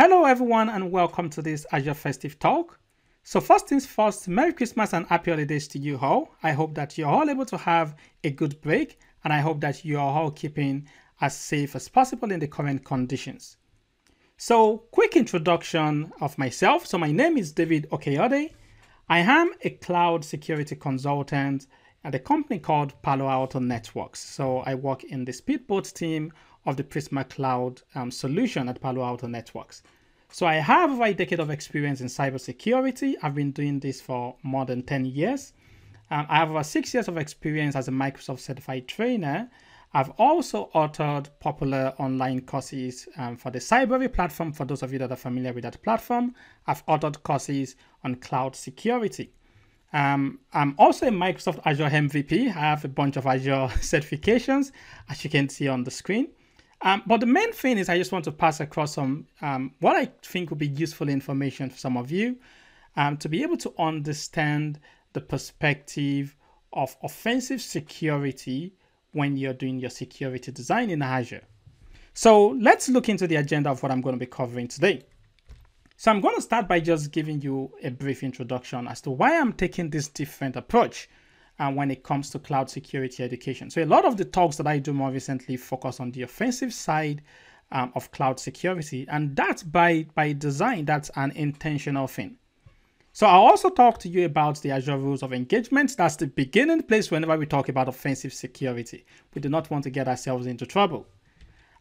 Hello everyone and welcome to this Azure Festive Talk. So first things first, Merry Christmas and Happy Holidays to you all. I hope that you're all able to have a good break and I hope that you are all keeping as safe as possible in the current conditions. So quick introduction of myself. So my name is David Okeyode. I am a cloud security consultant at a company called Palo Alto Networks. So I work in the speedboat team of the Prisma Cloud um, solution at Palo Alto Networks. So I have over a decade of experience in cybersecurity. I've been doing this for more than 10 years. Um, I have over six years of experience as a Microsoft certified trainer. I've also authored popular online courses um, for the Cybrary platform. For those of you that are familiar with that platform, I've authored courses on cloud security. Um, I'm also a Microsoft Azure MVP. I have a bunch of Azure certifications, as you can see on the screen. Um, but the main thing is I just want to pass across some um, what I think will be useful information for some of you um, to be able to understand the perspective of offensive security when you're doing your security design in Azure. So let's look into the agenda of what I'm going to be covering today. So I'm going to start by just giving you a brief introduction as to why I'm taking this different approach when it comes to cloud security education. So a lot of the talks that I do more recently focus on the offensive side um, of cloud security, and that's by by design. That's an intentional thing. So I'll also talk to you about the Azure rules of engagement. That's the beginning place whenever we talk about offensive security. We do not want to get ourselves into trouble.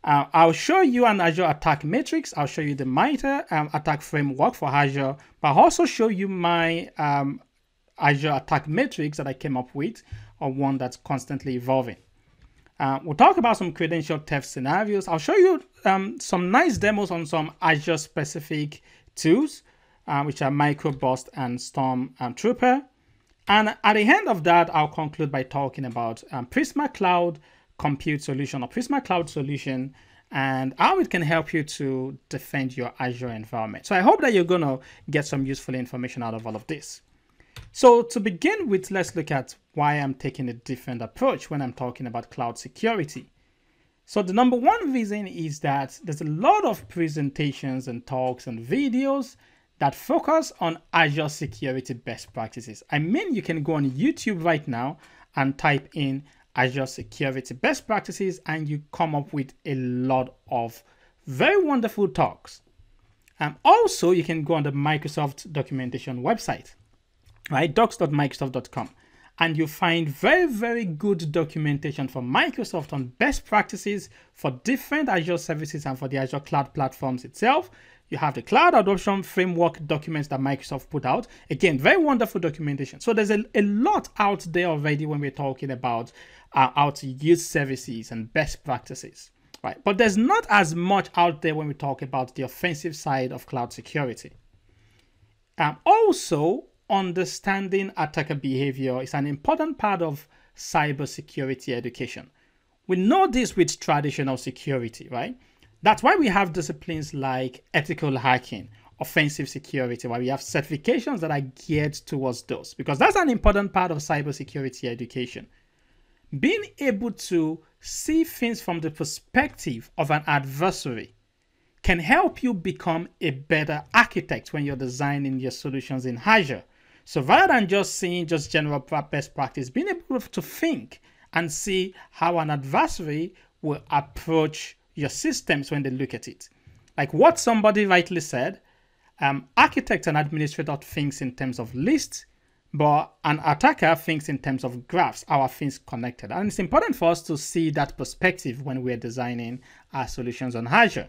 Uh, I'll show you an Azure attack matrix. I'll show you the MITRE um, attack framework for Azure, but I'll also show you my um, Azure attack matrix that I came up with, or one that's constantly evolving. Uh, we'll talk about some credential theft scenarios. I'll show you um, some nice demos on some Azure specific tools, uh, which are Microburst and Storm um, Trooper. And at the end of that, I'll conclude by talking about um, Prisma Cloud Compute Solution or Prisma Cloud Solution and how it can help you to defend your Azure environment. So I hope that you're going to get some useful information out of all of this. So to begin with, let's look at why I'm taking a different approach when I'm talking about cloud security. So the number one reason is that there's a lot of presentations and talks and videos that focus on Azure security best practices. I mean, you can go on YouTube right now and type in Azure security best practices and you come up with a lot of very wonderful talks. Um, also, you can go on the Microsoft documentation website right? docs.microsoft.com. And you find very, very good documentation from Microsoft on best practices for different Azure services and for the Azure cloud platforms itself. You have the cloud adoption framework documents that Microsoft put out. Again, very wonderful documentation. So there's a, a lot out there already when we're talking about uh, how to use services and best practices, right? But there's not as much out there when we talk about the offensive side of cloud security. Um, also, understanding attacker behavior is an important part of cybersecurity education. We know this with traditional security, right? That's why we have disciplines like ethical hacking, offensive security, where we have certifications that are geared towards those, because that's an important part of cybersecurity education. Being able to see things from the perspective of an adversary can help you become a better architect when you're designing your solutions in Azure so rather than just seeing just general best practice, being able to think and see how an adversary will approach your systems when they look at it. Like what somebody rightly said, um, architect and administrator thinks in terms of lists, but an attacker thinks in terms of graphs, our things connected. And it's important for us to see that perspective when we're designing our solutions on Azure.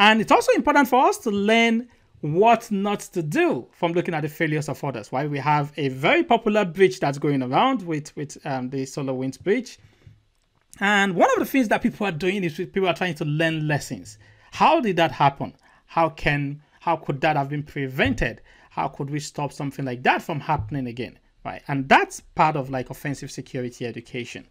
And it's also important for us to learn what not to do from looking at the failures of others. Why we have a very popular bridge that's going around with, with um, the SolarWinds bridge. And one of the things that people are doing is people are trying to learn lessons. How did that happen? How can how could that have been prevented? How could we stop something like that from happening again? Right. And that's part of like offensive security education.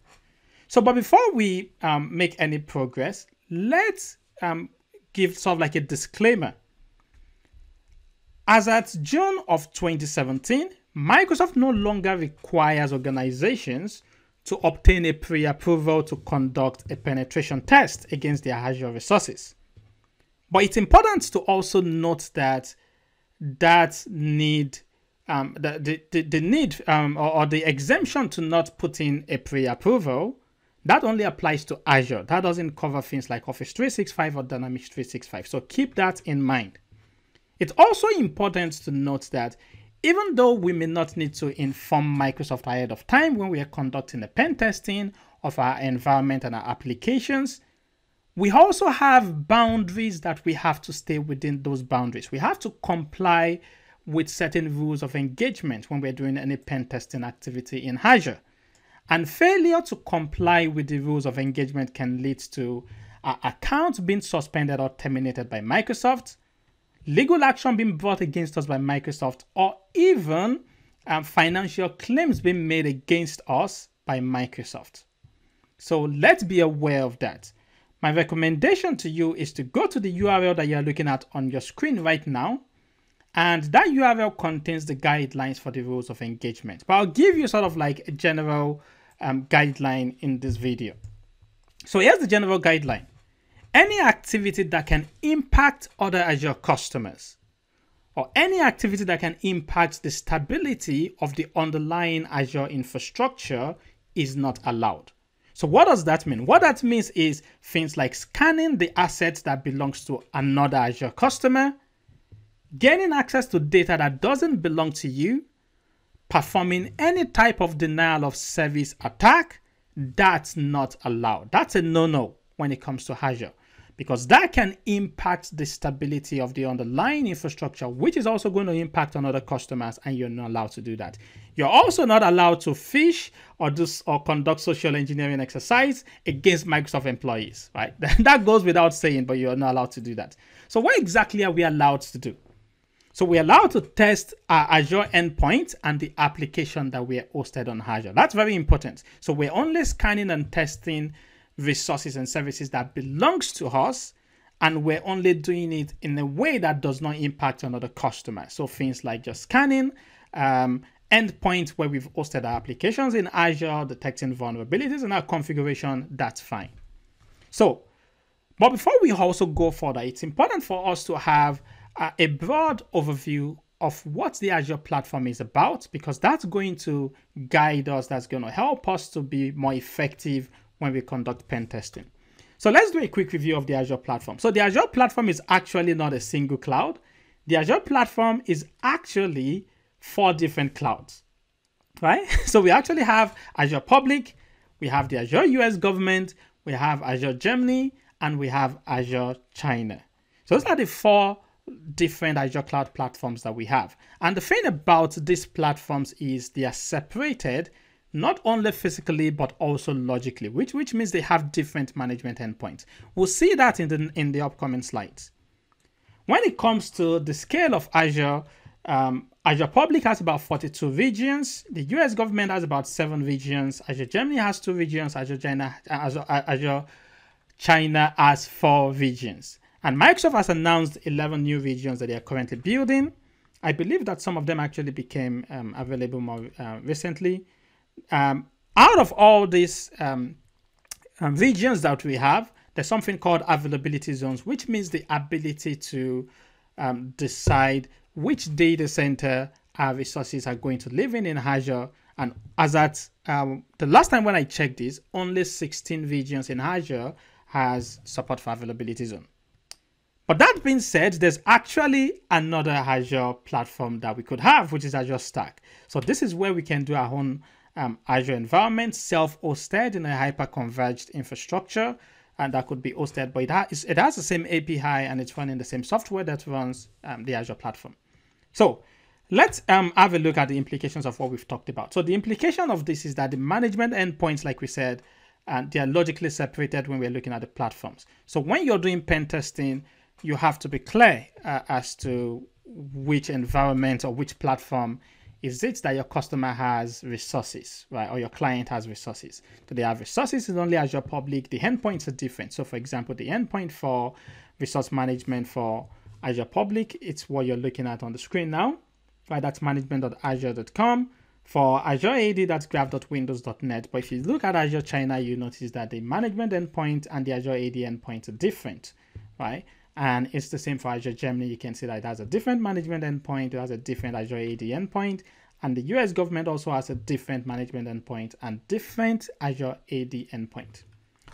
So, but before we um, make any progress, let's um, give sort of like a disclaimer as at June of 2017, Microsoft no longer requires organizations to obtain a pre-approval to conduct a penetration test against their Azure resources. But it's important to also note that that need um, the, the, the, need um, or, or, the exemption to not put in a pre-approval that only applies to Azure. That doesn't cover things like Office 365 or Dynamics 365. So keep that in mind. It's also important to note that even though we may not need to inform Microsoft ahead of time when we are conducting a pen testing of our environment and our applications, we also have boundaries that we have to stay within those boundaries. We have to comply with certain rules of engagement when we're doing any pen testing activity in Azure. And failure to comply with the rules of engagement can lead to our accounts being suspended or terminated by Microsoft, legal action being brought against us by Microsoft, or even um, financial claims being made against us by Microsoft. So let's be aware of that. My recommendation to you is to go to the URL that you're looking at on your screen right now. And that URL contains the guidelines for the rules of engagement. But I'll give you sort of like a general um, guideline in this video. So here's the general guideline. Any activity that can impact other Azure customers or any activity that can impact the stability of the underlying Azure infrastructure is not allowed. So what does that mean? What that means is things like scanning the assets that belongs to another Azure customer, gaining access to data that doesn't belong to you, performing any type of denial of service attack, that's not allowed. That's a no-no when it comes to Azure because that can impact the stability of the underlying infrastructure, which is also going to impact on other customers, and you're not allowed to do that. You're also not allowed to fish or do or conduct social engineering exercise against Microsoft employees, right? that goes without saying, but you're not allowed to do that. So what exactly are we allowed to do? So we're allowed to test our Azure endpoint and the application that we are hosted on Azure. That's very important. So we're only scanning and testing resources and services that belongs to us and we're only doing it in a way that does not impact another customer. So things like just scanning, um, endpoints where we've hosted our applications in Azure, detecting vulnerabilities in our configuration, that's fine. So, but before we also go further, it's important for us to have uh, a broad overview of what the Azure platform is about because that's going to guide us, that's going to help us to be more effective when we conduct pen testing. So let's do a quick review of the Azure platform. So the Azure platform is actually not a single cloud. The Azure platform is actually four different clouds, right? So we actually have Azure Public, we have the Azure US government, we have Azure Germany, and we have Azure China. So those are the four different Azure cloud platforms that we have. And the thing about these platforms is they are separated not only physically but also logically, which, which means they have different management endpoints. We'll see that in the, in the upcoming slides. When it comes to the scale of Azure, um, Azure Public has about 42 regions. The US government has about seven regions. Azure Germany has two regions. Azure China, Azure, Azure China has four regions. And Microsoft has announced 11 new regions that they are currently building. I believe that some of them actually became um, available more uh, recently um, out of all these um, um, regions that we have, there's something called availability zones, which means the ability to um, decide which data center our resources are going to live in in Azure. And as at um, the last time when I checked this, only 16 regions in Azure has support for availability zone. But that being said, there's actually another Azure platform that we could have, which is Azure Stack. So this is where we can do our own um, Azure environment, self-hosted in a hyper-converged infrastructure, and that could be hosted, but it has, it has the same API and it's running the same software that runs um, the Azure platform. So let's um, have a look at the implications of what we've talked about. So the implication of this is that the management endpoints, like we said, and they are logically separated when we're looking at the platforms. So when you're doing pen testing, you have to be clear uh, as to which environment or which platform is it that your customer has resources, right? Or your client has resources. Do they have resources in only Azure Public? The endpoints are different. So for example, the endpoint for resource management for Azure Public, it's what you're looking at on the screen now, right? That's management.azure.com. For Azure AD, that's graph.windows.net. But if you look at Azure China, you notice that the management endpoint and the Azure AD endpoint are different, right? And it's the same for Azure Germany. You can see that it has a different management endpoint, it has a different Azure AD endpoint, and the US government also has a different management endpoint and different Azure AD endpoint.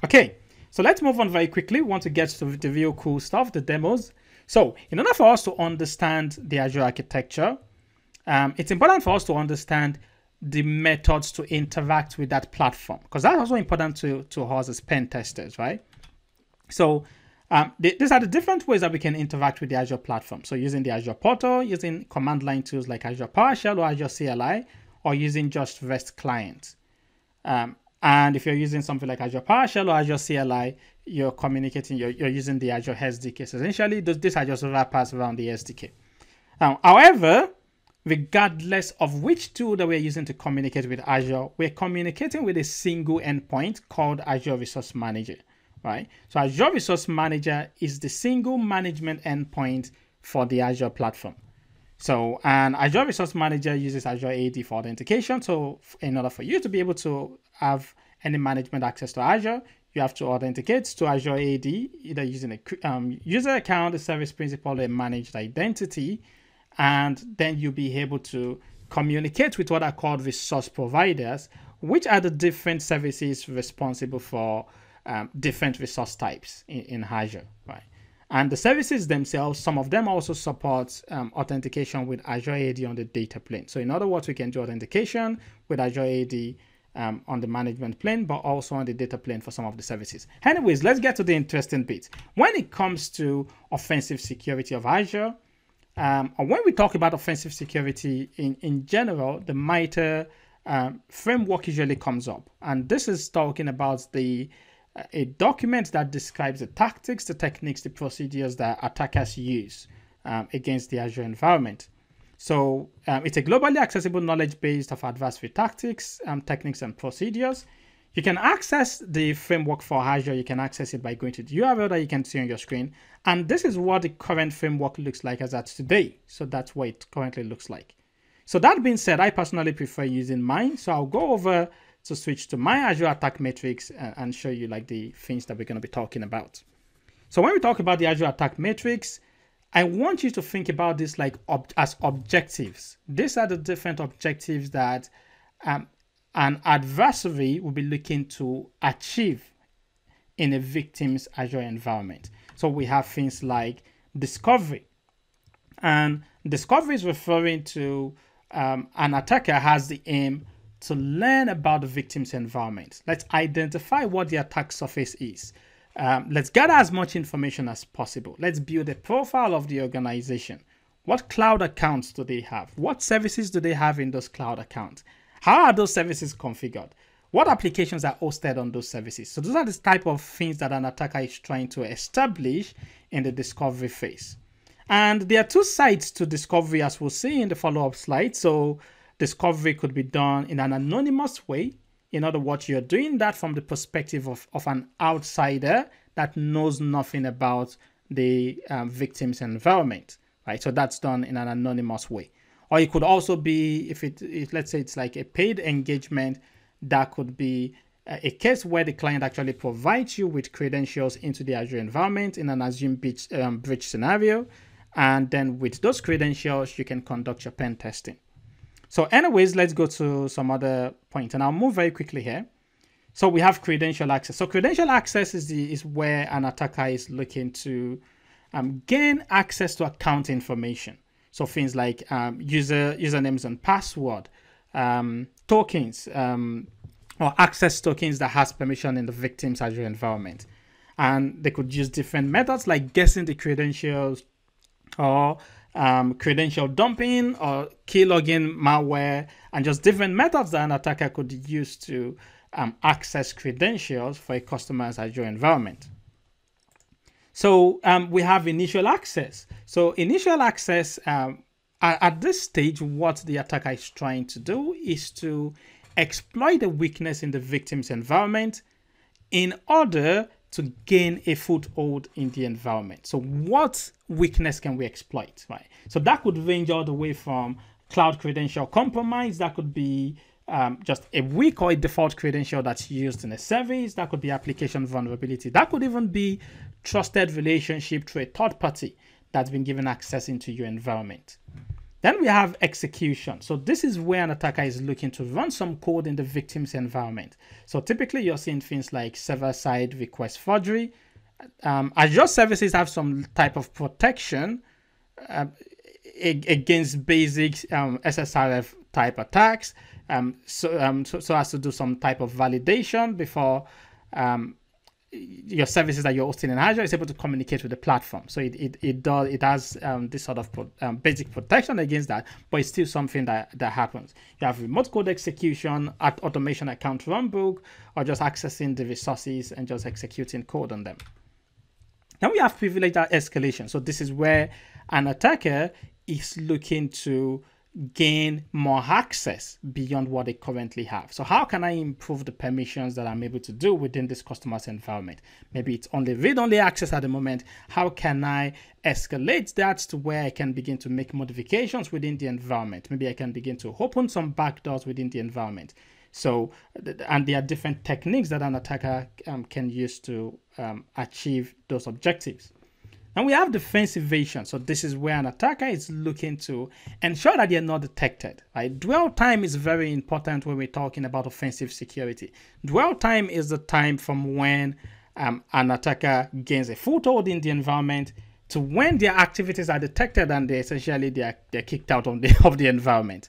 Okay, so let's move on very quickly. We want to get to the real cool stuff, the demos. So in order for us to understand the Azure architecture, um, it's important for us to understand the methods to interact with that platform because that's also important to, to us as pen testers, right? So um, these are the different ways that we can interact with the Azure platform. So using the Azure portal, using command line tools like Azure PowerShell or Azure CLI, or using just REST client. Um, and if you're using something like Azure PowerShell or Azure CLI, you're communicating, you're, you're using the Azure SDK. So essentially, those, these are just wrappers around the SDK. Now, however, regardless of which tool that we're using to communicate with Azure, we're communicating with a single endpoint called Azure Resource Manager right? So Azure Resource Manager is the single management endpoint for the Azure platform. So, and Azure Resource Manager uses Azure AD for authentication. So, in order for you to be able to have any management access to Azure, you have to authenticate to Azure AD, either using a um, user account, a service principal, a managed identity, and then you'll be able to communicate with what are called resource providers, which are the different services responsible for um, different resource types in, in, Azure, right? And the services themselves, some of them also support um, authentication with Azure AD on the data plane. So in other words, we can do authentication with Azure AD um, on the management plane, but also on the data plane for some of the services. Anyways, let's get to the interesting bit. When it comes to offensive security of Azure, um, or when we talk about offensive security in, in general, the MITRE um, framework usually comes up. And this is talking about the a document that describes the tactics, the techniques, the procedures that attackers use um, against the Azure environment. So um, it's a globally accessible knowledge base of adversary tactics, um, techniques, and procedures. You can access the framework for Azure. You can access it by going to the URL that you can see on your screen. And this is what the current framework looks like as at today. So that's what it currently looks like. So that being said, I personally prefer using mine. So I'll go over to switch to my Azure Attack Matrix and show you like the things that we're going to be talking about. So when we talk about the Azure Attack Matrix, I want you to think about this like ob as objectives. These are the different objectives that um, an adversary will be looking to achieve in a victim's Azure environment. So we have things like discovery. And discovery is referring to um, an attacker has the aim to learn about the victim's environment. Let's identify what the attack surface is. Um, let's gather as much information as possible. Let's build a profile of the organization. What cloud accounts do they have? What services do they have in those cloud accounts? How are those services configured? What applications are hosted on those services? So those are the type of things that an attacker is trying to establish in the discovery phase. And there are two sides to discovery as we'll see in the follow-up slide. So discovery could be done in an anonymous way. In other words, you're doing that from the perspective of, of an outsider that knows nothing about the um, victim's environment, right? So that's done in an anonymous way. Or it could also be, if it, if, let's say it's like a paid engagement, that could be a case where the client actually provides you with credentials into the Azure environment in an Azure breach, um, scenario. And then with those credentials, you can conduct your pen testing. So anyways, let's go to some other point and I'll move very quickly here. So we have credential access. So credential access is, the, is where an attacker is looking to um, gain access to account information. So things like um, user usernames and password, um, tokens, um, or access tokens that has permission in the victim's Azure environment. And they could use different methods like guessing the credentials or um, credential dumping or keylogin malware, and just different methods that an attacker could use to um, access credentials for a customer's Azure environment. So um, we have initial access. So initial access, um, at, at this stage, what the attacker is trying to do is to exploit a weakness in the victim's environment in order to gain a foothold in the environment. So what weakness can we exploit, right? So that could range all the way from cloud credential compromise, that could be um, just a weak or a default credential that's used in a service, that could be application vulnerability, that could even be trusted relationship through a third party that's been given access into your environment. Then we have execution. So this is where an attacker is looking to run some code in the victim's environment. So typically you're seeing things like server-side request forgery. Um, Azure services have some type of protection uh, against basic um, SSRF type attacks. Um, so, um, so, so as to do some type of validation before um, your services that you're hosting in Azure is able to communicate with the platform. So it, it, it does it has um, this sort of pro, um, basic protection against that, but it's still something that, that happens. You have remote code execution, at automation account runbook, or just accessing the resources and just executing code on them. Then we have privileged escalation. So this is where an attacker is looking to gain more access beyond what they currently have. So how can I improve the permissions that I'm able to do within this customer's environment? Maybe it's only read-only access at the moment. How can I escalate that to where I can begin to make modifications within the environment? Maybe I can begin to open some backdoors within the environment. So, and there are different techniques that an attacker um, can use to um, achieve those objectives. And we have defense evasion. So this is where an attacker is looking to ensure that they're not detected. Right? Dwell time is very important when we're talking about offensive security. Dwell time is the time from when um, an attacker gains a foothold in the environment to when their activities are detected and they essentially they're, they're kicked out of the, of the environment.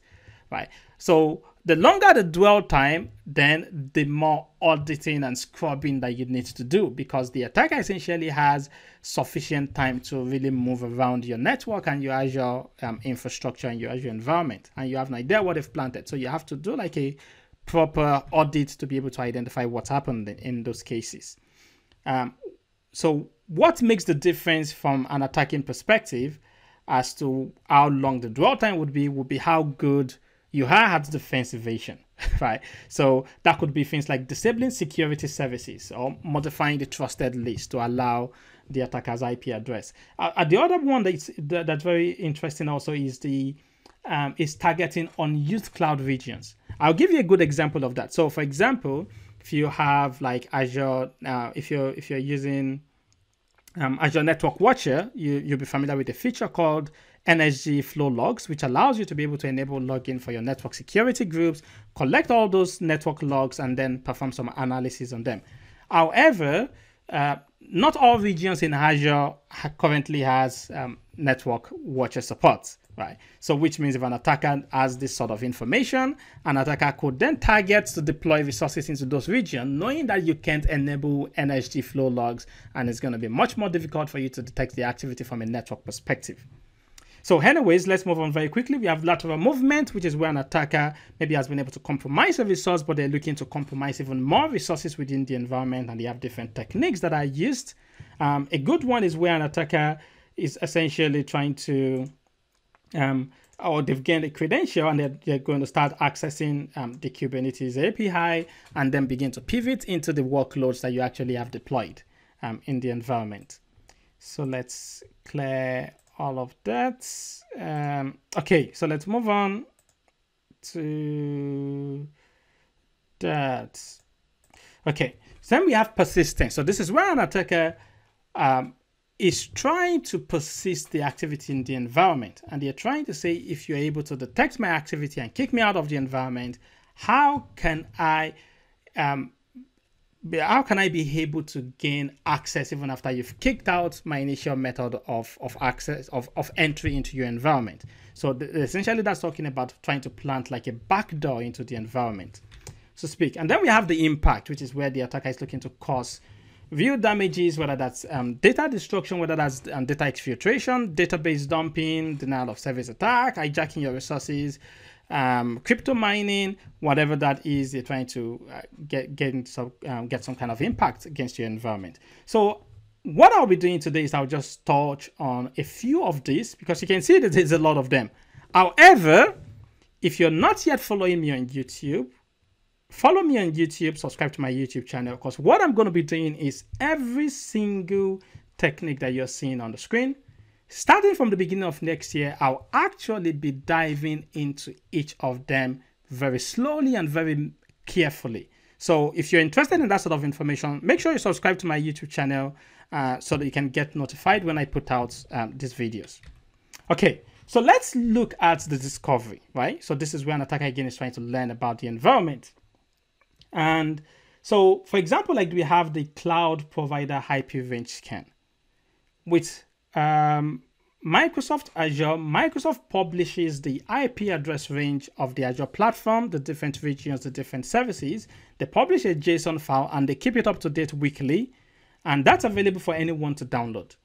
Right. So the longer the dwell time, then the more auditing and scrubbing that you need to do because the attacker essentially has sufficient time to really move around your network and your Azure um, infrastructure and your Azure environment. And you have an idea what they've planted. So you have to do like a proper audit to be able to identify what's happened in those cases. Um, so what makes the difference from an attacking perspective as to how long the dwell time would be would be how good you have defense evasion, right? So that could be things like disabling security services or modifying the trusted list to allow the attacker's IP address. Uh, the other one that's that, that's very interesting also is the um, is targeting unused cloud regions. I'll give you a good example of that. So, for example, if you have like Azure, uh, if you're if you're using um, Azure Network Watcher, you you'll be familiar with a feature called NSG Flow Logs, which allows you to be able to enable login for your network security groups, collect all those network logs, and then perform some analysis on them. However, uh, not all regions in Azure currently has um, network watcher support, right? So which means if an attacker has this sort of information, an attacker could then target to deploy resources into those regions, knowing that you can't enable NSG flow logs, and it's going to be much more difficult for you to detect the activity from a network perspective. So anyways, let's move on very quickly. We have lateral movement, which is where an attacker maybe has been able to compromise a resource, but they're looking to compromise even more resources within the environment, and they have different techniques that are used. Um, a good one is where an attacker is essentially trying to, um, or they've gained a credential and they're, they're going to start accessing um, the Kubernetes API and then begin to pivot into the workloads that you actually have deployed um, in the environment. So let's clear all of that. Um, okay, so let's move on to that. Okay, so then we have persistence. So this is where an attacker um, is trying to persist the activity in the environment. And they're trying to say, if you're able to detect my activity and kick me out of the environment, how can I um, how can I be able to gain access even after you've kicked out my initial method of, of access of, of entry into your environment? So the, essentially that's talking about trying to plant like a backdoor into the environment, so speak. And then we have the impact, which is where the attacker is looking to cause view damages, whether that's um, data destruction, whether that's um, data exfiltration, database dumping, denial of service attack, hijacking your resources, um, crypto mining, whatever that is, they're trying to uh, get get some um, get some kind of impact against your environment. So what I'll be doing today is I'll just touch on a few of these because you can see that there's a lot of them. However, if you're not yet following me on YouTube, follow me on YouTube, subscribe to my YouTube channel because what I'm going to be doing is every single technique that you're seeing on the screen Starting from the beginning of next year, I'll actually be diving into each of them very slowly and very carefully So if you're interested in that sort of information, make sure you subscribe to my YouTube channel uh, so that you can get notified when I put out um, these videos. Okay, so let's look at the discovery, right? So this is where an attacker again is trying to learn about the environment. And so, for example, like we have the cloud provider IP range scan. With um, Microsoft Azure, Microsoft publishes the IP address range of the Azure platform, the different regions, the different services. They publish a JSON file and they keep it up to date weekly, and that's available for anyone to download.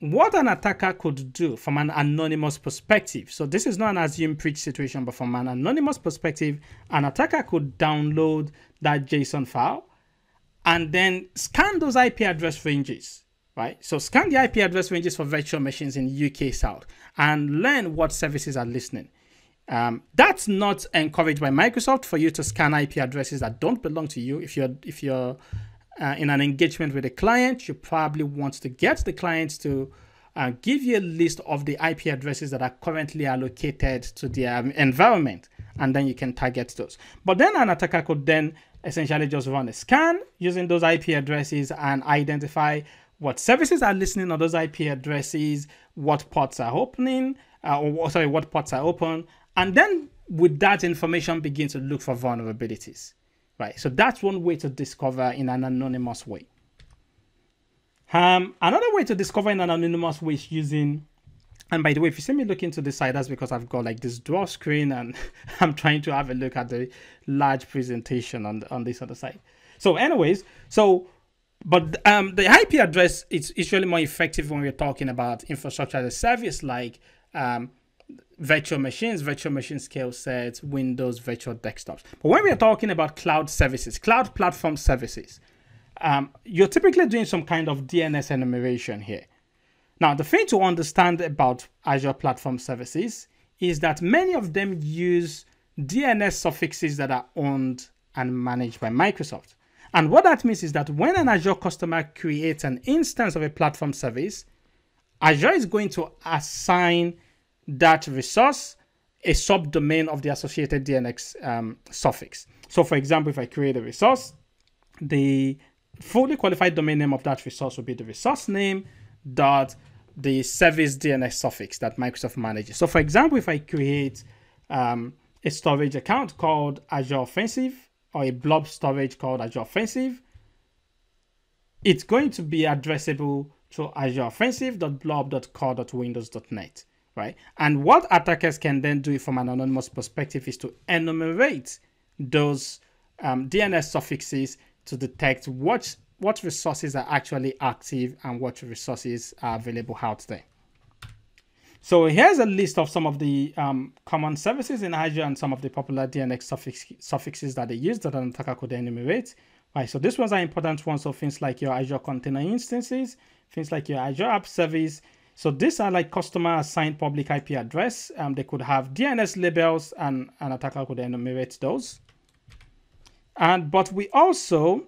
What an attacker could do from an anonymous perspective. So this is not an assume preach situation, but from an anonymous perspective, an attacker could download that JSON file and then scan those IP address ranges right? So scan the IP address ranges for virtual machines in UK South and learn what services are listening. Um, that's not encouraged by Microsoft for you to scan IP addresses that don't belong to you. If you're if you're uh, in an engagement with a client, you probably want to get the clients to uh, give you a list of the IP addresses that are currently allocated to their um, environment, and then you can target those. But then an attacker could then essentially just run a scan using those IP addresses and identify what services are listening on those IP addresses, what ports are opening, uh, or sorry, what ports are open, and then with that information begin to look for vulnerabilities, right? So that's one way to discover in an anonymous way. Um, another way to discover in an anonymous way is using, and by the way, if you see me look into the side, that's because I've got like this draw screen and I'm trying to have a look at the large presentation on, on this other side. So anyways, so but um, the IP address is usually more effective when we're talking about infrastructure as a service like um, virtual machines, virtual machine scale sets, Windows, virtual desktops. But when we're talking about cloud services, cloud platform services, um, you're typically doing some kind of DNS enumeration here. Now, the thing to understand about Azure Platform Services is that many of them use DNS suffixes that are owned and managed by Microsoft. And what that means is that when an Azure customer creates an instance of a platform service, Azure is going to assign that resource a subdomain of the associated DNS um, suffix. So, for example, if I create a resource, the fully qualified domain name of that resource will be the resource name dot the service DNS suffix that Microsoft manages. So, for example, if I create um, a storage account called Azure Offensive or a blob storage called Azure Offensive, it's going to be addressable to Azure Offensive.blob.core.windows.net, right? And what attackers can then do from an anonymous perspective is to enumerate those um, DNS suffixes to detect what what resources are actually active and what resources are available out there. So here's a list of some of the um, common services in Azure and some of the popular DNS suffix, suffixes that they use that an attacker could enumerate. Right, so these ones are important ones. So things like your Azure container instances, things like your Azure App Service. So these are like customer assigned public IP address. Um, they could have DNS labels and an attacker could enumerate those. And but we also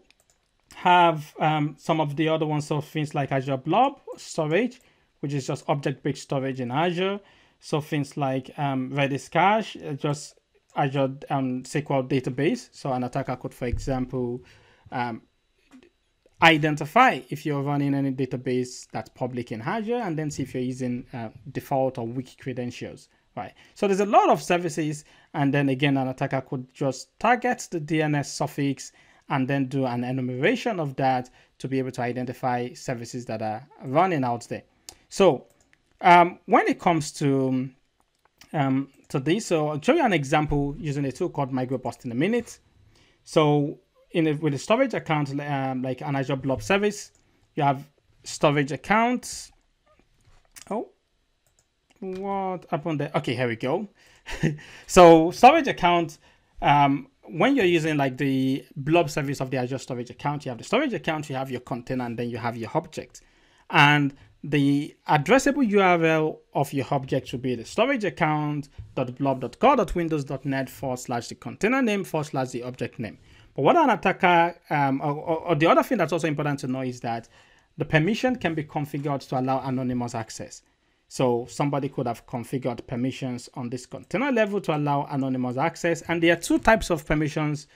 have um, some of the other ones. So things like Azure Blob storage which is just object-based storage in Azure. So things like um, Redis Cache, uh, just Azure um, SQL database. So an attacker could, for example, um, identify if you're running any database that's public in Azure and then see if you're using uh, default or weak credentials, right? So there's a lot of services. And then again, an attacker could just target the DNS suffix and then do an enumeration of that to be able to identify services that are running out there. So um, when it comes to um, to this, so I'll show you an example using a tool called MigrateBurst in a minute. So in a, with a storage account um, like an Azure Blob service, you have storage accounts. Oh, what happened there? Okay, here we go. so storage account, um, when you're using like the blob service of the Azure storage account, you have the storage account, you have your container, and then you have your object. And the addressable URL of your object should be the storage account.blob.core.windows.net forward slash the container name forward slash the object name. But what an attacker, um, or, or, the other thing that's also important to know is that the permission can be configured to allow anonymous access. So somebody could have configured permissions on this container level to allow anonymous access. And there are two types of permissions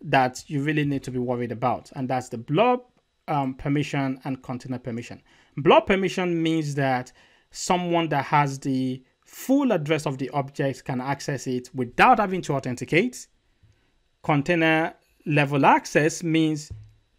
that you really need to be worried about, and that's the blob um, permission and container permission. Blob permission means that someone that has the full address of the object can access it without having to authenticate. Container level access means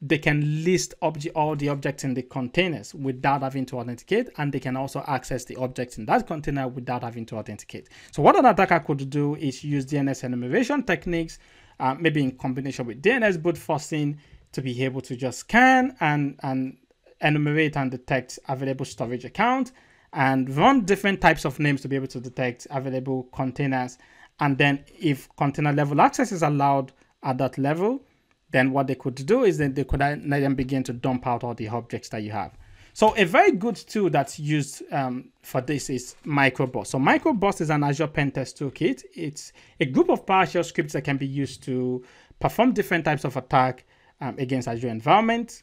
they can list all the objects in the containers without having to authenticate, and they can also access the objects in that container without having to authenticate. So what an attacker could do is use DNS enumeration techniques, uh, maybe in combination with DNS brute forcing, to be able to just scan and and enumerate and detect available storage account and run different types of names to be able to detect available containers. And then if container level access is allowed at that level, then what they could do is that they could then begin to dump out all the objects that you have. So a very good tool that's used um, for this is Microburst. So Microburst is an Azure pen test toolkit. It's a group of PowerShell scripts that can be used to perform different types of attack um, against Azure environment.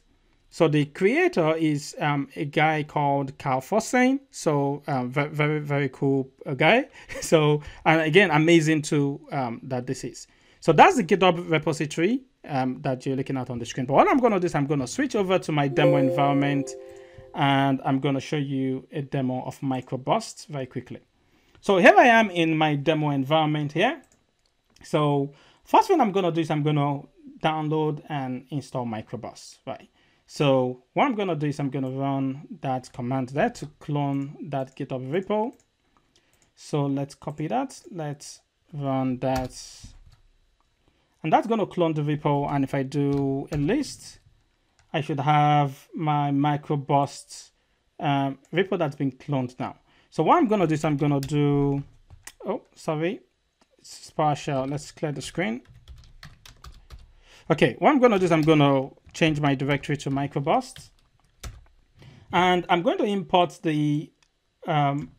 So the creator is um, a guy called Carl Fossane. So um, very, very, cool uh, guy. So, and again, amazing tool um, that this is. So that's the GitHub repository um, that you're looking at on the screen. But what I'm going to do is I'm going to switch over to my demo environment and I'm going to show you a demo of Microburst very quickly. So here I am in my demo environment here. So first thing I'm going to do is I'm going to download and install Microburst, right? So what I'm going to do is I'm going to run that command there to clone that GitHub repo. So let's copy that. Let's run that and that's going to clone the repo. And if I do a list, I should have my microburst um, repo that's been cloned now. So what I'm going to do is I'm going to do, oh, sorry, it's PowerShell. Let's clear the screen. Okay, what I'm going to do is I'm going to change my directory to microburst. And I'm going to import the um,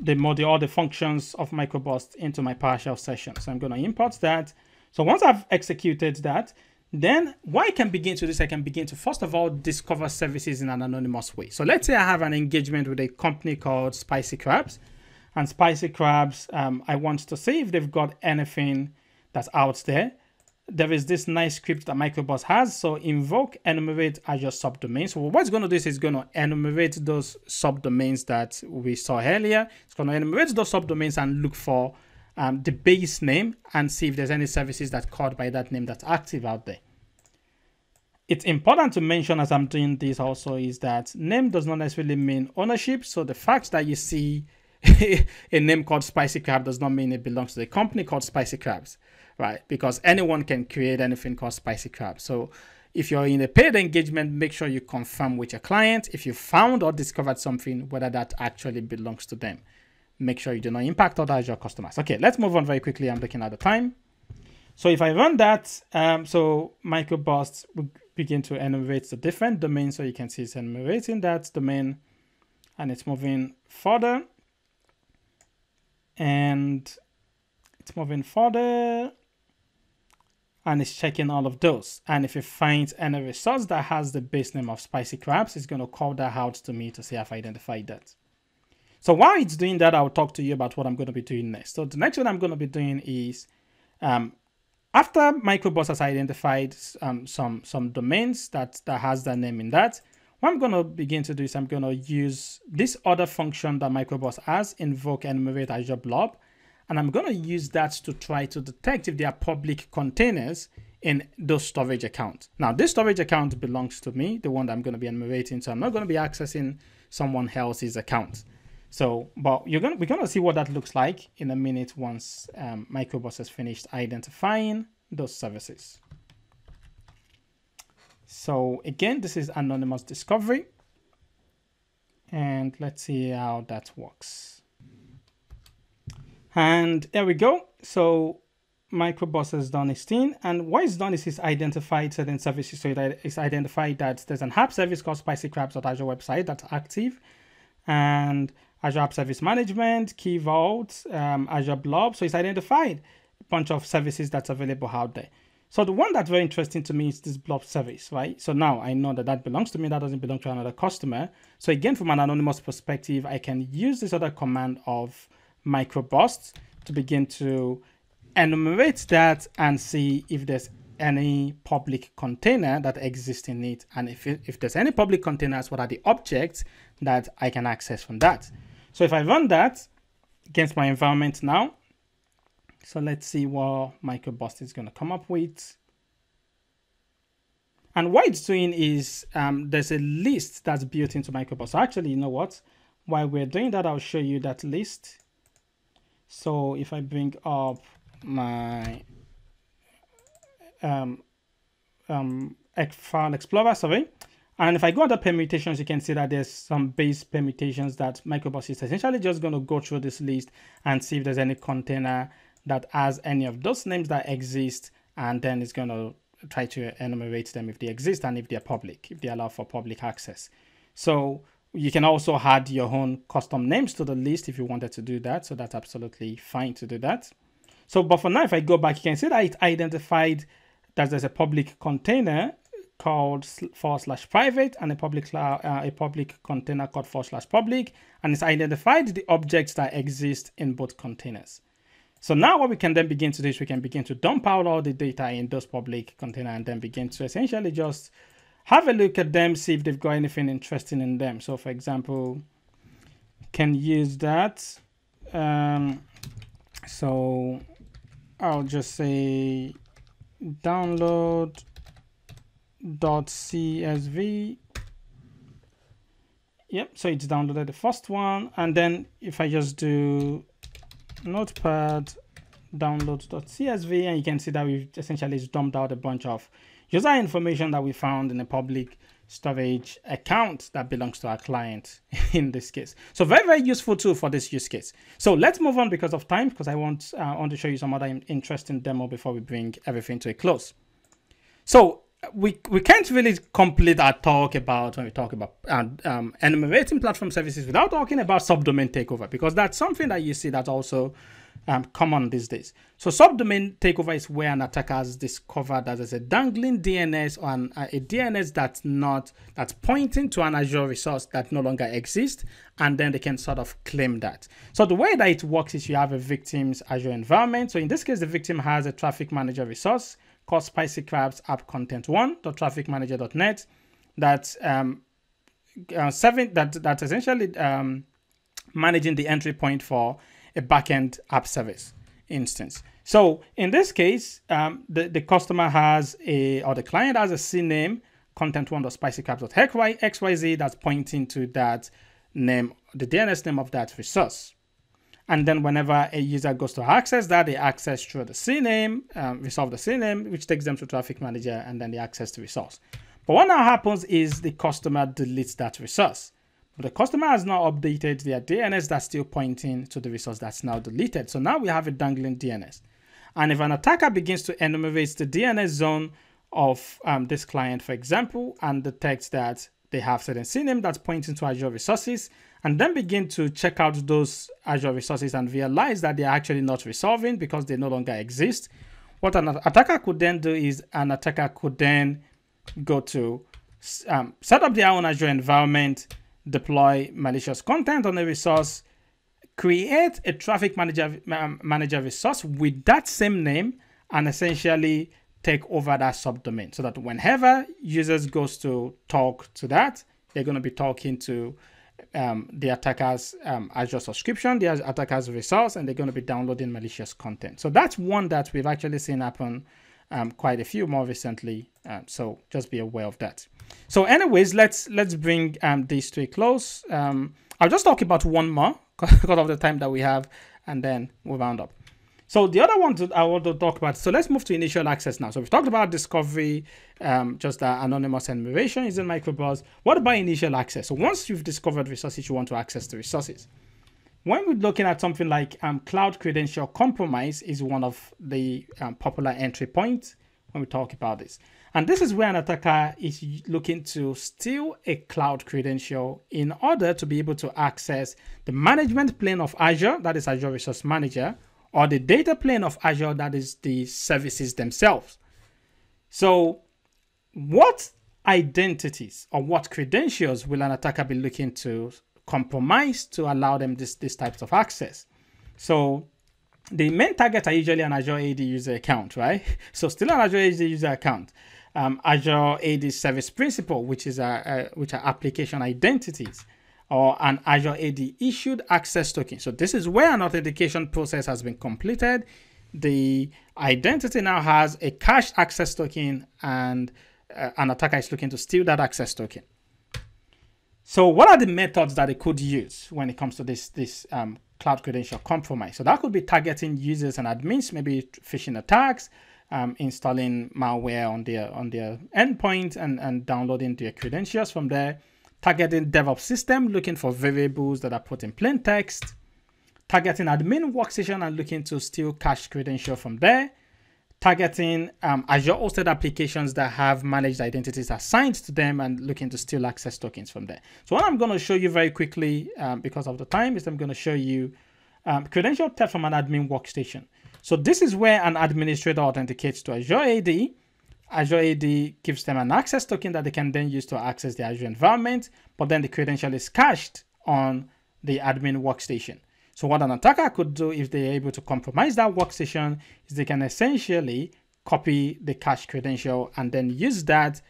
the module or the functions of microburst into my PowerShell session. So I'm going to import that. So once I've executed that, then what I can begin to do is I can begin to first of all discover services in an anonymous way. So let's say I have an engagement with a company called Spicy Crabs, and Spicy Crabs, um, I want to see if they've got anything that's out there. There is this nice script that Microburst has. So invoke enumerate Azure subdomains. So what it's going to do is it's going to enumerate those subdomains that we saw earlier. It's going to enumerate those subdomains and look for um, the base name and see if there's any services that called by that name that's active out there. It's important to mention as I'm doing this also is that name does not necessarily mean ownership. So the fact that you see a name called Spicy Crab does not mean it belongs to the company called Spicy Crabs, right? Because anyone can create anything called Spicy Crab. So if you're in a paid engagement, make sure you confirm with your client if you found or discovered something, whether that actually belongs to them make sure you do not impact other Azure customers. Okay, let's move on very quickly. I'm looking at the time. So if I run that, um, so Microburst will begin to enumerate the different domains. So you can see it's enumerating that domain and it's moving further. And it's moving further and it's checking all of those. And if it finds any resource that has the base name of spicy crabs, it's going to call that out to me to see if I identified that. So while it's doing that, I'll talk to you about what I'm going to be doing next. So the next one I'm going to be doing is um, after Microburst has identified um, some some domains that that has that name in that, what I'm going to begin to do is I'm going to use this other function that Microburst has, invoke enumerate Azure Blob, and I'm going to use that to try to detect if there are public containers in those storage accounts. Now, this storage account belongs to me, the one that I'm going to be enumerating, so I'm not going to be accessing someone else's account. So, but you're gonna we're gonna see what that looks like in a minute once um, Microburst has finished identifying those services. So again, this is anonymous discovery. And let's see how that works. And there we go. So Microburst has done its thing. And what it's done is it's identified certain services. So it's identified that there's an app service called Spicy Crabs Azure website that's active. And Azure App Service Management, Key Vault, um, Azure Blob. So it's identified a bunch of services that's available out there. So the one that's very interesting to me is this blob service, right? So now I know that that belongs to me, that doesn't belong to another customer. So again, from an anonymous perspective, I can use this other command of microburst to begin to enumerate that and see if there's any public container that exists in it. And if, it, if there's any public containers, what are the objects that I can access from that? So if I run that against my environment now, so let's see what Microburst is going to come up with. And what it's doing is um, there's a list that's built into Microburst. So actually, you know what? While we're doing that, I'll show you that list. So if I bring up my um, um, file explorer, sorry, and if I go under permutations, you can see that there's some base permutations that Microburst is essentially just going to go through this list and see if there's any container that has any of those names that exist, and then it's going to try to enumerate them if they exist and if they're public, if they allow for public access. So you can also add your own custom names to the list if you wanted to do that. So that's absolutely fine to do that. So, but for now, if I go back, you can see that it identified that there's a public container called forward slash private and a public uh, a public container called forward slash public, and it's identified the objects that exist in both containers. So now what we can then begin to do is we can begin to dump out all the data in those public container and then begin to essentially just have a look at them, see if they've got anything interesting in them. So for example, can use that. Um, so I'll just say download dot csv yep so it's downloaded the first one and then if i just do notepad download.csv and you can see that we've essentially dumped out a bunch of user information that we found in a public storage account that belongs to our client in this case. So very, very useful tool for this use case. So let's move on because of time, because I want, uh, I want to show you some other interesting demo before we bring everything to a close. So we, we can't really complete our talk about when we talk about um, enumerating platform services without talking about subdomain takeover because that's something that you see that's also um, common these days. So subdomain takeover is where an attacker has discovered that there's a dangling DNS or an, a DNS that's not that's pointing to an Azure resource that no longer exists, and then they can sort of claim that. So the way that it works is you have a victim's Azure environment. So in this case, the victim has a traffic manager resource called Spicy Crabs App Content One that's um, uh, seven that that's essentially um, managing the entry point for a backend app service instance. So in this case, um, the, the customer has a, or the client has a CNAME, content1.spicycrabs.xyz that's pointing to that name, the DNS name of that resource. And then whenever a user goes to access that, they access through the CNAME, um, resolve the CNAME, which takes them to Traffic Manager, and then they access the resource. But what now happens is the customer deletes that resource. The customer has now updated their DNS that's still pointing to the resource that's now deleted. So now we have a dangling DNS. And if an attacker begins to enumerate the DNS zone of um, this client, for example, and detects that they have certain CNAME that's pointing to Azure resources, and then begin to check out those Azure resources and realize that they're actually not resolving because they no longer exist, what an attacker could then do is an attacker could then go to um, set up their own Azure environment, deploy malicious content on a resource, create a traffic manager, manager resource with that same name, and essentially take over that subdomain so that whenever users goes to talk to that, they're going to be talking to um, the attacker's um, Azure subscription, the attacker's resource, and they're going to be downloading malicious content. So that's one that we've actually seen happen um, quite a few more recently. Um, so just be aware of that. So anyways, let's let's bring um, these to a close. Um, I'll just talk about one more because of the time that we have, and then we'll round up. So the other one I want to talk about, so let's move to initial access now. So we've talked about discovery, um, just uh, anonymous enumeration using Microburst. What about initial access? So once you've discovered resources, you want to access the resources. When we're looking at something like um, cloud credential compromise is one of the um, popular entry points when we talk about this. And this is where an attacker is looking to steal a cloud credential in order to be able to access the management plane of Azure, that is Azure Resource Manager, or the data plane of Azure, that is the services themselves. So, what identities or what credentials will an attacker be looking to compromise to allow them this, these types of access? So, the main targets are usually an Azure AD user account, right? So still an Azure AD user account. Um, Azure AD Service Principal, which is a, a, which are application identities, or an Azure AD issued access token. So this is where an authentication process has been completed. The identity now has a cached access token, and uh, an attacker is looking to steal that access token. So what are the methods that they could use when it comes to this this um, cloud credential compromise? So that could be targeting users and admins, maybe phishing attacks, um, installing malware on their on their endpoint and, and downloading their credentials from there, targeting DevOps system, looking for variables that are put in plain text, targeting admin workstation and looking to steal cache credential from there, targeting um, Azure hosted applications that have managed identities assigned to them and looking to steal access tokens from there. So what I'm going to show you very quickly um, because of the time is I'm going to show you um, credential theft from an admin workstation. So this is where an administrator authenticates to Azure AD. Azure AD gives them an access token that they can then use to access the Azure environment, but then the credential is cached on the admin workstation. So what an attacker could do if they're able to compromise that workstation is they can essentially copy the cache credential and then use that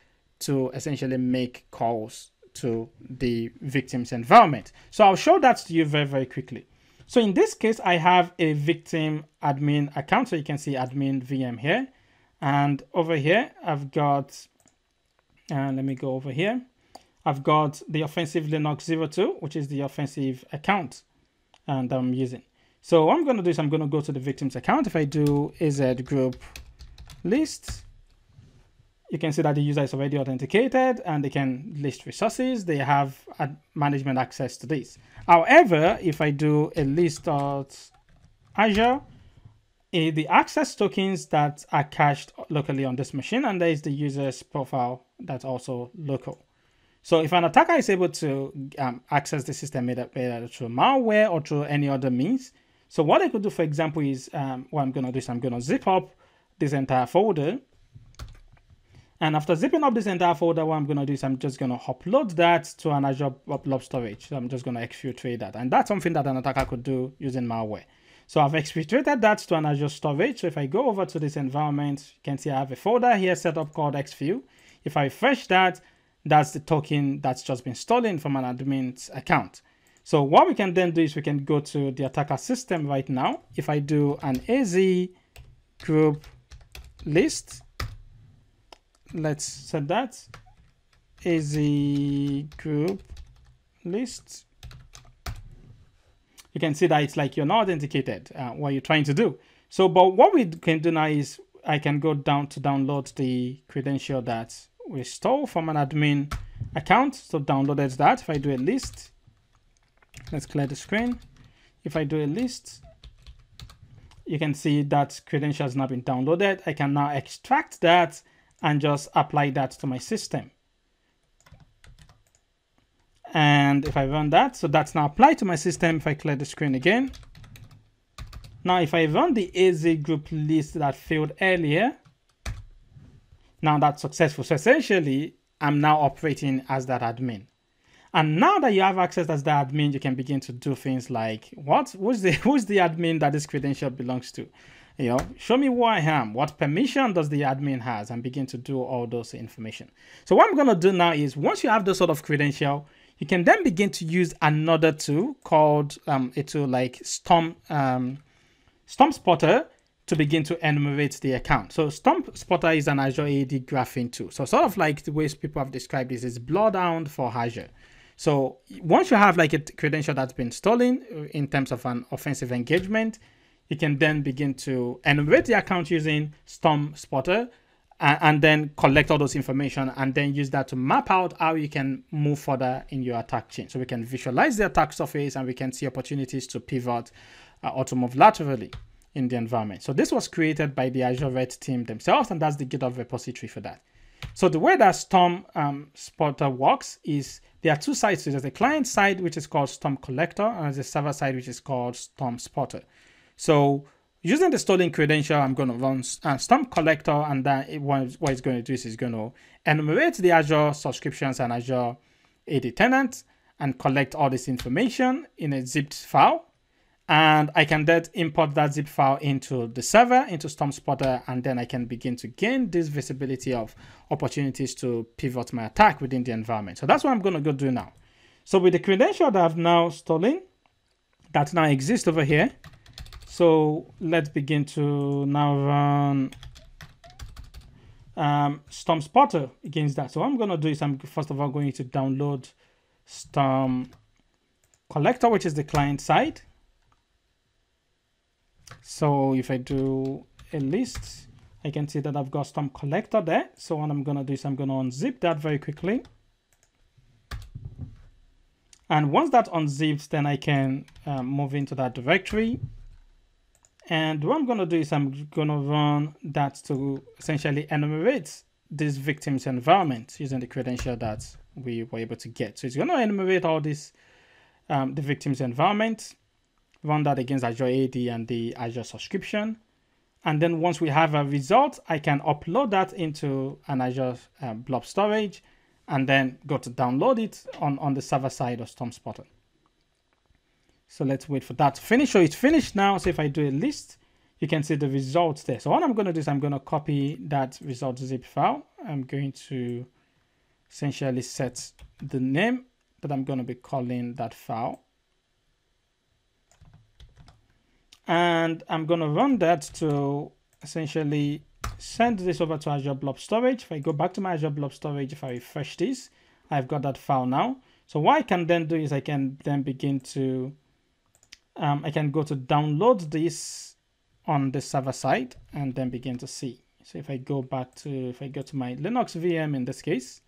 to essentially make calls to the victim's environment. So I'll show that to you very, very quickly. So in this case, I have a victim admin account. So you can see admin VM here. And over here, I've got, and uh, let me go over here. I've got the offensive Linux 02, which is the offensive account and I'm using. So what I'm going to do is I'm going to go to the victim's account. If I do AZ group list, you can see that the user is already authenticated and they can list resources. They have management access to this. However, if I do a list of Azure, eh, the access tokens that are cached locally on this machine, and there is the user's profile that's also local. So if an attacker is able to um, access the system either, through malware or through any other means, so what I could do, for example, is um, what I'm going to do is I'm going to zip up this entire folder. And after zipping up this entire folder, what I'm going to do is I'm just going to upload that to an Azure blob storage. So I'm just going to exfiltrate that. And that's something that an attacker could do using malware. So I've exfiltrated that to an Azure storage. So if I go over to this environment, you can see I have a folder here set up called xfil. If I refresh that, that's the token that's just been stolen from an admin's account. So what we can then do is we can go to the attacker system right now. If I do an AZ group list, let's set that AZ group list. You can see that it's like you're not authenticated, uh, what you're trying to do. So, but what we can do now is I can go down to download the credential that we from an admin account. So downloaded that. If I do a list, let's clear the screen. If I do a list, you can see that credential has now been downloaded. I can now extract that and just apply that to my system. And if I run that, so that's now applied to my system. If I clear the screen again. Now, if I run the AZ group list that failed earlier, now that's successful. So essentially, I'm now operating as that admin. And now that you have access as the admin, you can begin to do things like what who's the who's the admin that this credential belongs to? You know, show me who I am, what permission does the admin has, and begin to do all those information. So what I'm gonna do now is once you have this sort of credential, you can then begin to use another tool called um, a tool like Storm um, Storm Spotter to begin to enumerate the account. So Storm Spotter is an Azure AD graphing tool. So sort of like the ways people have described this is Bloodhound for Azure. So once you have like a credential that's been stolen uh, in terms of an offensive engagement, you can then begin to enumerate the account using Storm Spotter and, and then collect all those information and then use that to map out how you can move further in your attack chain. So we can visualize the attack surface and we can see opportunities to pivot uh, or to move laterally in the environment. So this was created by the Azure Red team themselves, and that's the GitHub repository for that. So the way that Storm um, Spotter works is there are two sides. So there's a client side, which is called Storm Collector, and there's a server side, which is called Storm Spotter. So using the stolen credential, I'm going to run uh, Storm Collector, and then it, what, it's going to do is it's going to enumerate the Azure subscriptions and Azure AD tenants and collect all this information in a zipped file and I can then import that zip file into the server, into Storm Spotter, and then I can begin to gain this visibility of opportunities to pivot my attack within the environment. So that's what I'm going to go do now. So with the credential that I've now stolen, that now exists over here. So let's begin to now run um, Storm Spotter against that. So what I'm going to do is I'm first of all going to download Storm Collector, which is the client side. So if I do a list, I can see that I've got some Collector there. So what I'm going to do is I'm going to unzip that very quickly. And once that unzips, then I can um, move into that directory. And what I'm going to do is I'm going to run that to essentially enumerate this victim's environment using the credential that we were able to get. So it's going to enumerate all this, um, the victim's environment, run that against Azure AD and the Azure subscription. And then once we have a result, I can upload that into an Azure uh, blob storage and then go to download it on, on the server side of Storm Spotter. So let's wait for that to finish. So it's finished now. So if I do a list, you can see the results there. So what I'm going to do is I'm going to copy that result zip file. I'm going to essentially set the name that I'm going to be calling that file. And I'm going to run that to essentially send this over to Azure Blob Storage. If I go back to my Azure Blob Storage, if I refresh this, I've got that file now. So what I can then do is I can then begin to, um, I can go to download this on the server side and then begin to see. So if I go back to, if I go to my Linux VM in this case,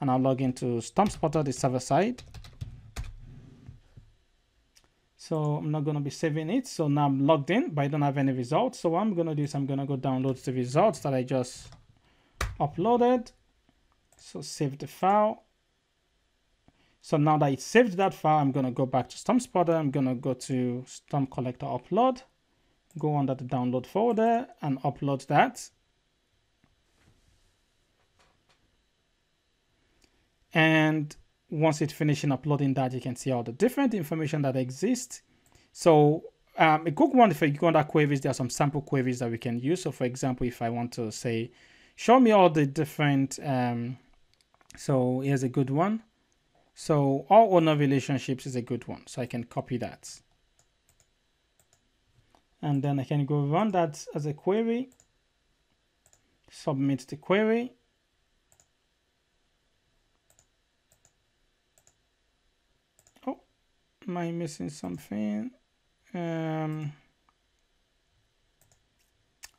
and I'll log into Storm Spotter, the server side, so I'm not going to be saving it. So now I'm logged in, but I don't have any results. So what I'm going to do is I'm going to go download the results that I just uploaded. So save the file. So now that it saved that file, I'm going to go back to Storm Spotter. I'm going to go to Storm Collector Upload, go under the download folder and upload that. And once it's finishing uploading that, you can see all the different information that exists. So um, a good one, if you go under queries, there are some sample queries that we can use. So for example, if I want to say, show me all the different, um, so here's a good one. So all owner relationships is a good one. So I can copy that. And then I can go run that as a query, submit the query. Am I missing something? Um,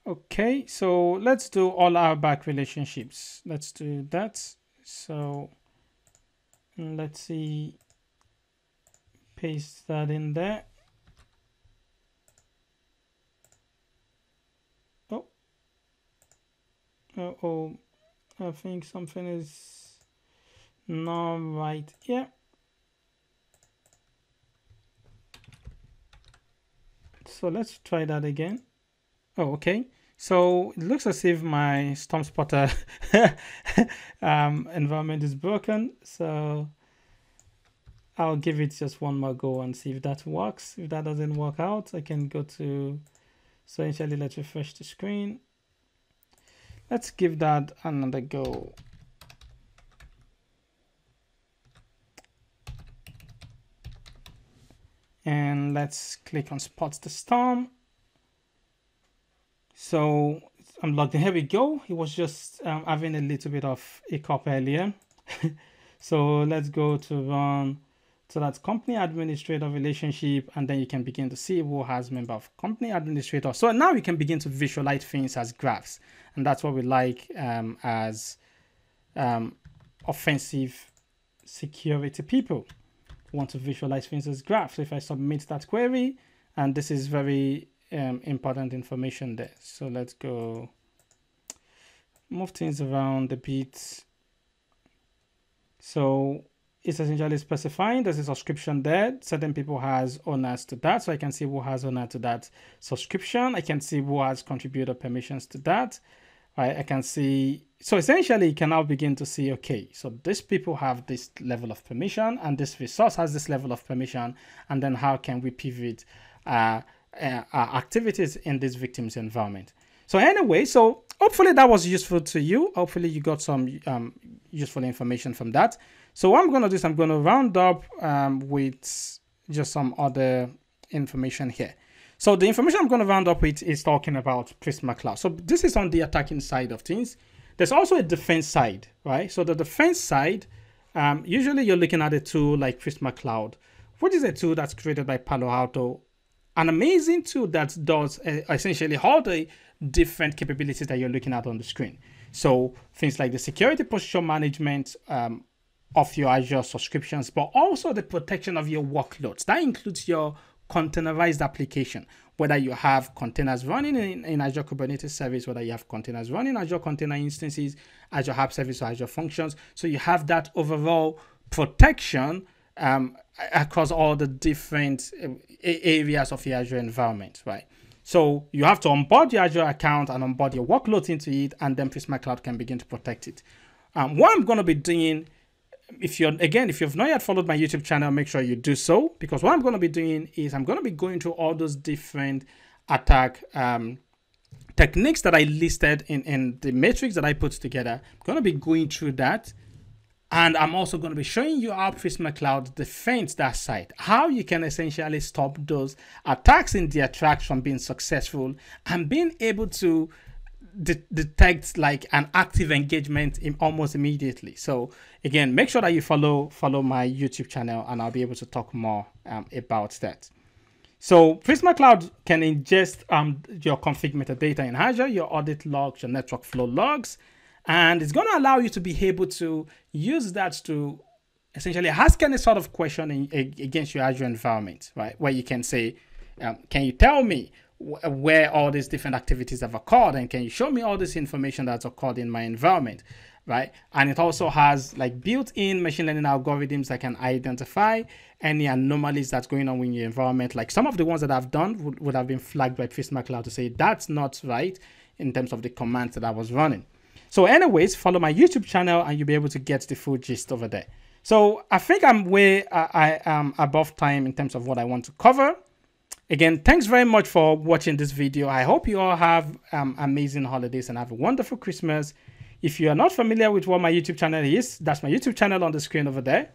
okay, so let's do all our back relationships. Let's do that. So let's see, paste that in there. Oh, uh oh, I think something is not right here. So let's try that again. Oh, okay. So it looks as if my Storm Spotter um, environment is broken. So I'll give it just one more go and see if that works. If that doesn't work out, I can go to, so initially let's refresh the screen. Let's give that another go. And let's click on spot the storm. So I'm logged in. Here we go. It was just um, having a little bit of a cop earlier. So let's go to run so that's company administrator relationship and then you can begin to see who has member of company administrator. So now you can begin to visualize things as graphs. And that's what we like um, as um, offensive security people want to visualize things as graphs. If I submit that query, and this is very um, important information there. So let's go move things around a bit. So it's essentially specifying there's a subscription there. Certain people has owners to that. So I can see who has owner to that subscription. I can see who has contributor permissions to that. Right? I can see, so essentially you can now begin to see, okay, so these people have this level of permission and this resource has this level of permission. And then how can we pivot uh, uh, activities in this victim's environment? So anyway, so hopefully that was useful to you. Hopefully you got some um, useful information from that. So what I'm going to do is I'm going to round up um, with just some other information here. So the information I'm going to round up with is talking about Prisma Cloud. So this is on the attacking side of things. There's also a defense side, right? So the defense side, um, usually you're looking at a tool like Prisma Cloud, which is a tool that's created by Palo Alto, an amazing tool that does uh, essentially all the different capabilities that you're looking at on the screen. So things like the security posture management um, of your Azure subscriptions, but also the protection of your workloads. That includes your containerized application, whether you have containers running in, in Azure Kubernetes Service, whether you have containers running Azure Container Instances, Azure App Service, or Azure Functions. So you have that overall protection um, across all the different uh, areas of your Azure environment, right? So you have to onboard your Azure account and onboard your workloads into it, and then Prisma Cloud can begin to protect it. Um, what I'm going to be doing, if you're again, if you've not yet followed my YouTube channel, make sure you do so because what I'm going to be doing is I'm going to be going through all those different attack um, techniques that I listed in in the matrix that I put together. I'm going to be going through that and I'm also going to be showing you how Prisma Cloud defends that site, how you can essentially stop those attacks in the tracks from being successful and being able to de detect like an active engagement almost immediately. So again, make sure that you follow follow my YouTube channel and I'll be able to talk more um, about that. So Prisma Cloud can ingest um, your config metadata in Azure, your audit logs, your network flow logs, and it's going to allow you to be able to use that to essentially ask any sort of question in, against your Azure environment, right? Where you can say, um, can you tell me where all these different activities have occurred and can you show me all this information that's occurred in my environment right and it also has like built-in machine learning algorithms that can identify any anomalies that's going on in your environment like some of the ones that i've done would, would have been flagged by prisma cloud to say that's not right in terms of the commands that i was running so anyways, follow my YouTube channel and you'll be able to get the full gist over there. So I think I'm way uh, I am above time in terms of what I want to cover. Again, thanks very much for watching this video. I hope you all have um, amazing holidays and have a wonderful Christmas. If you are not familiar with what my YouTube channel is, that's my YouTube channel on the screen over there.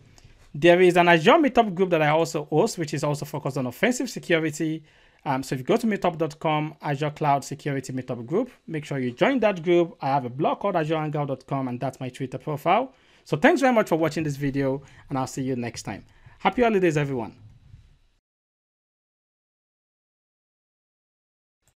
There is an Azure Meetup group that I also host, which is also focused on offensive security. Um, so if you go to meetup.com, Azure Cloud Security Meetup group, make sure you join that group. I have a blog called azurehangout.com and that's my Twitter profile. So thanks very much for watching this video and I'll see you next time. Happy holidays, everyone.